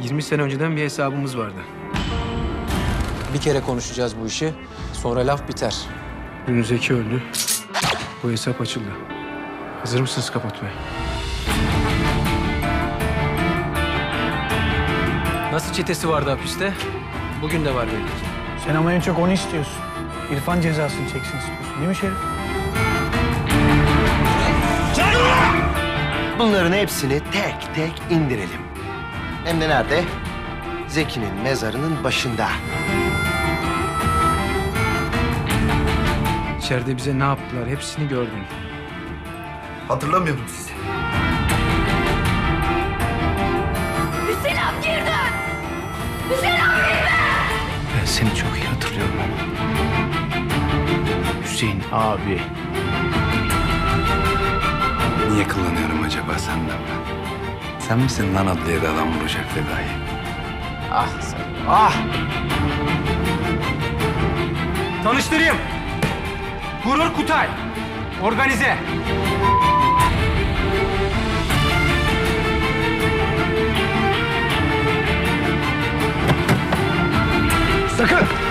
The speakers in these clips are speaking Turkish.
20 sene önceden bir hesabımız vardı. Bir kere konuşacağız bu işi. Sonra laf biter. Dün Zeki öldü. Bu hesap açıldı. Hazır mısınız kapatmaya? Nasıl çetesi vardı hapiste? Bugün de var belli ki. Sen ama en çok onu istiyorsun. İrfan cezasını çeksin istiyorsun değil mi Şerif? Bunların hepsini tek tek indirelim. Hem de nerede? Zeki'nin mezarının başında. İçeride bize ne yaptılar hepsini gördün. Hatırlamıyorum sizi. Hüseyin girdi! Hüseyin girdi! Ben seni çok iyi hatırlıyorum ama. Hüseyin abi. Niye kullanıyorum acaba senden ben? Sen misin lan adliyede adam vuracak Feda'yı? Ah sen. Ah! Tanıştırayım. Gurur Kutay. Organize. Sakın!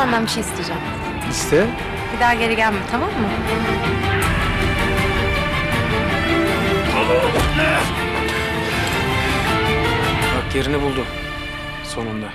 Senden bir şey isteyeceğim. İste. Bir daha geri gelme tamam mı? Bak yerini buldu. Sonunda.